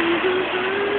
Jesus' name.